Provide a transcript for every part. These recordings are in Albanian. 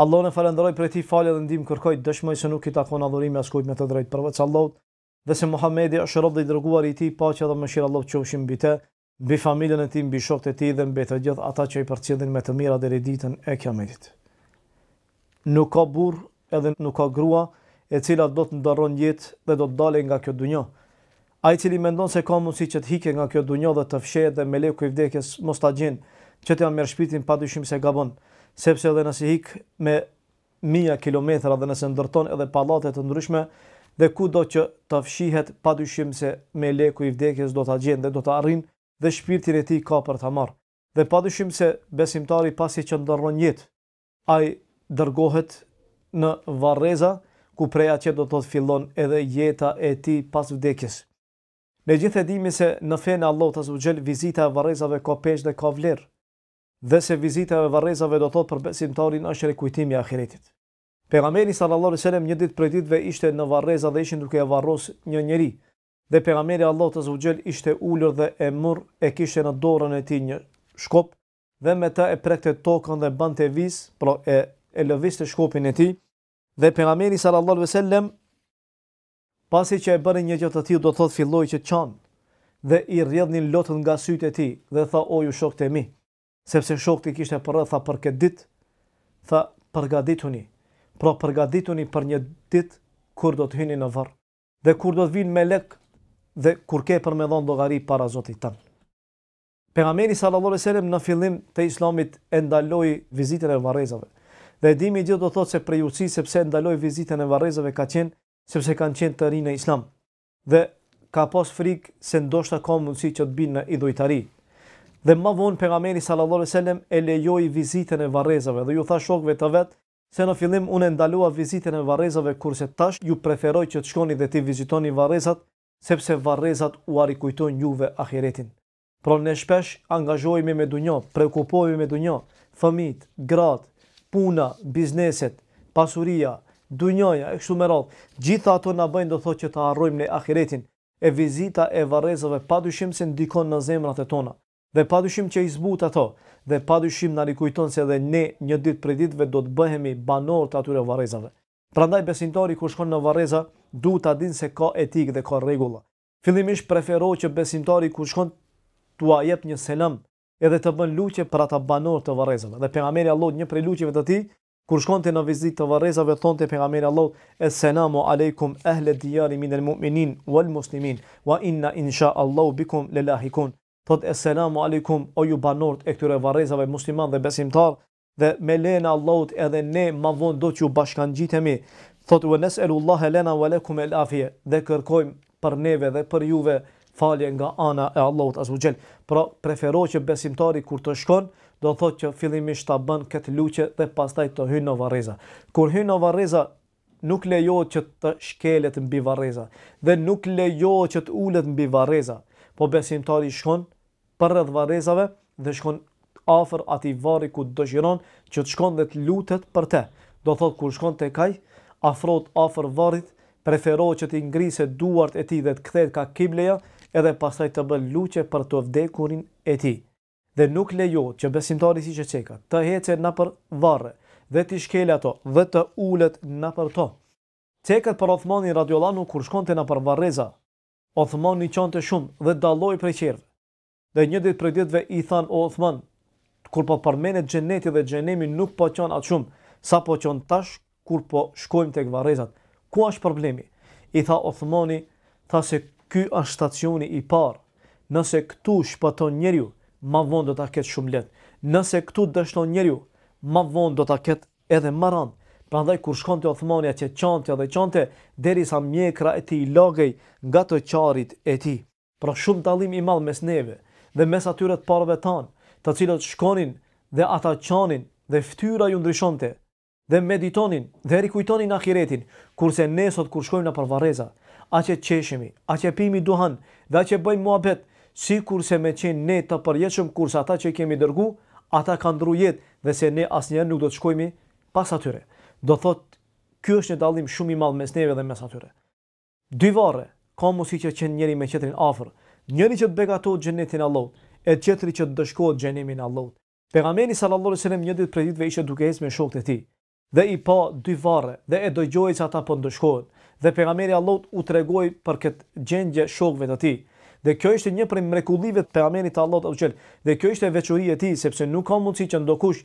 Allahun e falënderoj, prej Tij falje dhe ndihmë kërkoj, dëshmoj se nuk i takon adhurimi askujt me të drejtë përveç Allahut, dhe se Muhamedi është rob dhe i dërguari i Tij, paqja dhe mëshira e Allahut qofshin mbi të, mbi familjen e tij, mbi shokët e tij dhe mbi të gjithë ata që i përcjellin me të mira deri në Ditën e Kiametit. Nuk ka burrë edhe nuk ka grua e cila do të ndërron jetë dhe do të dale nga kjo dunja, Ai i cili mendon se ka mundësi që të hike nga kjo dunja dhe të fshehet dhe meleku i vdekjes mos ta gjen që t'ia merr shpirtin padyshim se gabon, sepse edhe nëse hik me mijëra kilometra dhe nëse ndërton edhe pallate të ndryshme dhe kudo që të fshihet padyshim se meleku i vdekjes do ta gjen dhe do ta arrin dhe shpirtin e tij ka për ta marrë. Dhe padyshim se besimtari pasi që ndërron jetë, Ai dërgohet në varreza, ku prej atje do thotë fillon edhe jeta e tij pas vdekjes. Ne gjithë e dimi se në fenë e Allahut azza wa xhel vizita e varrezave ka peshë dhe ka vlerë, dhe se vizita e varrezave do thotë për besimtarin është rikujtim i ahiretit. Pejgamberi sallallahu alejhi ve selem një ditë prej ditëve ishte në varreza dhe ishin duke e varros një njeri, dhe pejgamberi Allahut azza wa xhel ishte ulur dhe e murr, e kishte në dorën e tij një shkop, dhe me të e prekte tokën dhe bënte vizë, pra e, e lëviste shkopin e tij, dhe pejgamberi sallallahu alaihi wasallam pasi që e bëri një gjë të tillë do të thotë filloi që qan dhe i rrjedhnin lotët nga sytë e tij dhe tha o ju shokët e mi, sepse shokët i kishte përreth, tha për këtë ditë, tha përgatituni, pra përgatituni për një ditë kur do të hyni në varr dhe kur do të vinë melek dhe kur ke për me dhon llogari para Zotit tënd. Pejgamberi sallallahu alejhi ve sellem në fillim të Islamit e ndaloi vizitën e varrezave. Dhe e dimi gjithë do thotë se prej urtësisë se pse e ndaloi vizitën e varrezave ka qenë sepse kanë qenë të rinj në Islam dhe ka pas frikë se ndoshta ka mundësi që të binë në idhujtari. Dhe ma vonë pejgamberi sallallahu alejhi ve sellem e lejoi vizitën e varrezave dhe ju tha shokëve të vet se në fillim unë e ndalua vizitën e varrezave kurse tash ju preferoj që të shkoni dhe t'i vizitoni varrezat sepse varrezat ua rikujtojnë juve ahiretin. Pra ne shpesh angazhohemi me dunja, preokupohemi me dunja, fëmijët, gratë, puna, bizneset, pasuria, dunjaja e kështu me radhë, gjitha ato na bëjnë do thotë që ta harrojmë ne ahiretin, e vizita e varrezave padyshim se ndikon në zemrat e tona, dhe padyshim që i zbut ato, dhe padyshim na rikujton se edhe ne një ditë prej ditëve do të bëhemi banorë të atyre varrezave. Prandaj besimtari kur shkon në varreza duhet ta dinë se ka etikë dhe ka rregulla. Fillimisht preferohet që besimtari kur shkon t'ua jep një selam edhe të bën lutje për ata banorë të varrezave. Dhe pejgamberi Allahut një prej lutjeve të tij kur shkonte në vizitë të varrezave thonte pejgamberi Allahut Esselamu alejkum ehled-diyari minel mu'minin wal muslimin wa inna insha Allahu bikum lelahikun. Thotë Esselamu alejkum o ju banorët e këtyre varrezave muslimanë dhe besimtarë dhe me lejen e Allahut edhe ne ma vonë do t'ju bashkangjitemi, thotë ve nes'elullahe lena ve lekum el afije, dhe kërkojmë për neve dhe për juve falje nga ana e Allahut azze ve xhel. Pra, preferohet që besimtari kur të shkon, do thotë që fillimisht ta bën këtë lutje dhe pastaj të hyjë në varreza. Kur hyn në varreza, nuk lejohet që të shkelet mbi varreza dhe nuk lejohet që të ulet mbi varreza, po besimtari shkon përreth varrezave dhe shkon afër atij varri ku dëshiron që të shkon dhe të lutet për te. Do thotë kur shkon tek ai, afrohet afër varrit, preferohet që t'i ngrise duart e tij dhe të kthehet ka kibleja edhe pastaj të bëjë lutje për të vdekurin e tij. Dhe nuk lejohet që besimtari siç e ceka, të ecë nëpër varre dhe t'i shkelë ato dhe të ulet nëpër to. Ceket për Othmanin radijallahu anhu kur shkonte nëpër varreza. Othmani qante shumë dhe dalloi prej tjerëve. Dhe një ditë prej ditëve i thanë o Othman, kur po përmenet xheneti dhe xhenemi nuk po qan aq shumë sa po qan tash kur po shkojmë tek varrezat. Ku asht problemi? I tha Othmani, tha se ky asht stacioni i parë. Nëse këtu shpëton njeriu, ma vonë do ta ketë shumë lehtë. Nëse këtu dështon njeriu, ma vonë do ta ketë edhe më randë, prandaj kur shkonte Othmani atje qante dhe qante, deri sa mjekra e tij lagej nga të qarit e tij. Pra shumë dallim i madh mes neve, dhe mes atyre të parëve tanë, të cilët shkonin dhe ata qanin dhe fytyra ju ndryshonte, dhe meditonin dhe rikujtonin ahiretin, kurse ne sot kur shkojmë nëpër varreza, atje qeshemi, atje pimi duhan dhe atje bëjmë muhabet, sikurse me qenë ne të përjetshëm kurse ata që i kemi dërgu, ata kanë ndrru jetë dhe se ne asnjëherë nuk do të shkojmi pas atyre. Do thotë ky është një dallim shumë i madh mes neve dhe mes atyre. Dy varre, ka mundësi që të jenë njëri me tjetrin afër, njëri që të begatohet xhenetin e Allahut, e tjetri që të ndëshkohet xhenemin e Allahut. Pejgamberi sallallahu alejhi ve sellem një ditë prej ditëve ishte duke ecë me shokët e tij. Dhe i pa dy varre, dhe e dëgjoi se ata po ndëshkohen. Dhe Pejgamberi i Allahut u tregoi për këtë gjendje shokëve të tij. Dhe kjo ishte një prej mrekullive të Pejgamberit të Allahut Azza wa Jell. Dhe kjo ishte veçori e tij, sepse nuk ka mundësi që ndokush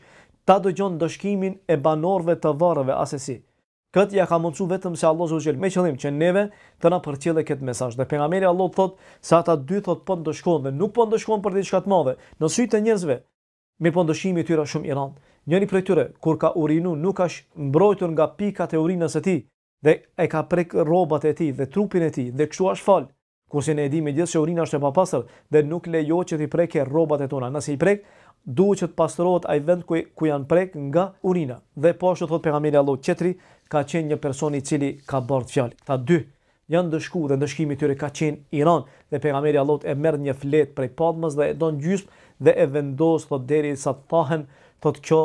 ta dëgjon ndëshkimin e banorëve të varreve asesi. Këtë ia ka mundësu vetëm se Allahu Azza wa Jell, me qëllim që neve të na përcjellë këtë mesazh. Dhe Pejgamberi i Allahut thotë se ata dy thotë po ndëshkohen dhe nuk po ndëshkohen për diçka të madhe, në sy të njerëzve, Mirëpo ndëshkimi i tyre është shumë i randë. Njëri prej tyre, kur ka urinu, nuk është mbrojtur nga pikat e urinës së tij dhe e ka prekë rrobat e tij dhe trupin e tij dhe kështu asht falë. Kurse ne e dimë gjithë që urina është e papastër dhe nuk lejohet që t'i preke rrobat tona. Nëse i prek, duhet që të pastrohet ai vend ku ku janë prekë nga urina. Dhe po ashtu thotë Pejgamberi i Allahut, tjetri ka qenë një person i cili ka bartë fjalë. Këta dy Janë ndëshku dhe ndëshkimi i tyre ka qenë i rand dhe pejgamberi i Allahut e merr një fletë prej palmës dhe e ndon gjysmë dhe e vendos thotë deri sa të thahen thotë kjo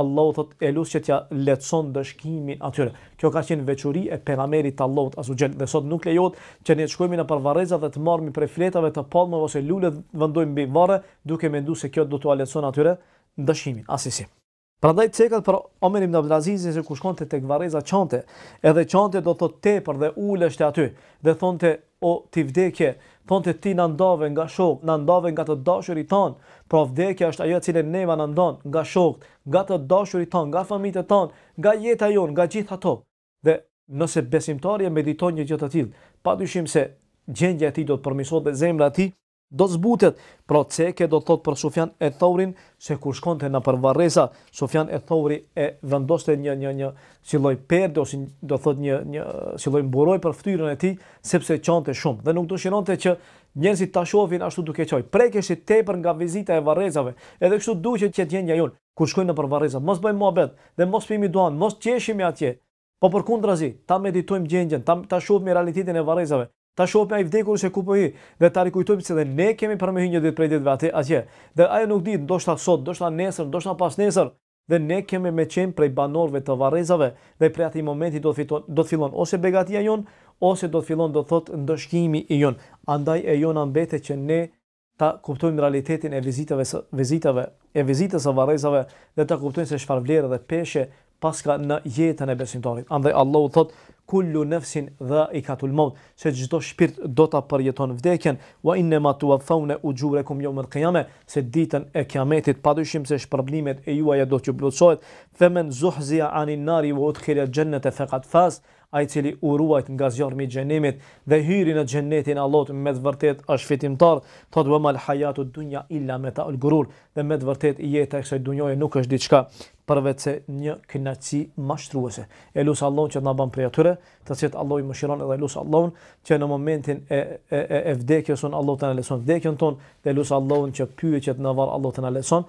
Allahun thotë e lus që t'ja lehtëson ndëshkimin atyre kjo ka qenë veçori e pejgamberit të Allahut azza wa jall dhe sot nuk lejohet që ne të shkojmi nëpër varreza dhe të marrmi prej fletave të palmëve ose lule të vendojmë mbi varre duke mendu se kjo do t'ua lehtëson atyre ndëshkimin assesi. Prandaj ceket për Omer ibn Abdul Azizin se kur shkonte tek varreza qante, edhe qante do thotë tepër dhe uleshte aty dhe thonte o ti vdekje, thonte ti na ndave nga shokët, na ndave nga të dashurit tan, pra vdekja është ajo e cila neve na ndon nga shokët, nga të dashurit tan, nga fëmijët tan, nga jeta jonë, nga gjithë ato. Dhe nëse besimtari e mediton një gjë të tillë, padyshim se gjendja e tij do të përmirësohet dhe zemra e tij Do të zbutet, pra ceket do të thotë për Sufjan eth-Theurin se kur shkonte nëpër varreza, Sufjan eth-Theuri e vendoste një një një si lloj perde ose do të thotë një një si lloj mburojë për fytyrën e tij, sepse qante shumë dhe nuk dëshironte që njerëzit ta shohin ashtu duke qajë. Prekeshte tepër nga vizita e varrezave, edhe kështu duhet që të jetë gjendja jonë kur shkojmë nëpër varreza, mos bëjmë muhabet dhe mos pimi duhan, mos qeshimi atje. Po përkundrazi, ta meditojmë gjendjen, ta, ta shohmi realitetin e varrezave, ta shohmi ai i vdekuri se ku po hy, dhe ta rikujtojmë se dhe ne kemi për me hy një ditë prej ditëve ate, atje. Dhe ajo nuk dihet, ndoshta sot, ndoshta nesër, ndoshta pasnesër, dhe ne kemi me qenë prej banorëve të varrezave, dhe prej atij momenti do të fiton, do të fillon ose begatia jonë, ose do të fillon, do të thotë, ndëshkimi i jonë. Andaj e jona mbetet që ne ta kuptojmë realitetin e vizitave së vizitave e vizitës së varrezave dhe ta kuptojmë se çfarë vlere dhe peshe paska në jetën e besimtarit. Andaj Allahu thotë, Kullu nefsin dhaikatul maut, se çdo shpirt do ta përjeton vdekjen, wa innema tuwaffawne ujurekum yawmel qiyame, se ditën e Kiametit padyshim se shpërblimet e juaja do t'ju plotësohet, femen zuhzihe anin nari wa udkhilel xhennete fekat faz, Ai i cili u ruajt nga zjarri i Xhehenemit dhe hyri në Xhennetin e Allahut me të vërtetë është fitimtar, thotë, Wa mal hayatud dunya illa meta'ul gurur, dhe me të vërtetë jeta e kësaj dunjaje nuk është diçka përveçse një kënaqësi mashtruese. E lus Allahun që të na bën prej atyre, të cilët Allahu i mëshiron dhe e lus Allahun që në momentin e e e vdekjes sonë Allahu të na lehtëson vdekjen tonë dhe e lus Allahun që pyetjet në varr Allahu të na lehtëson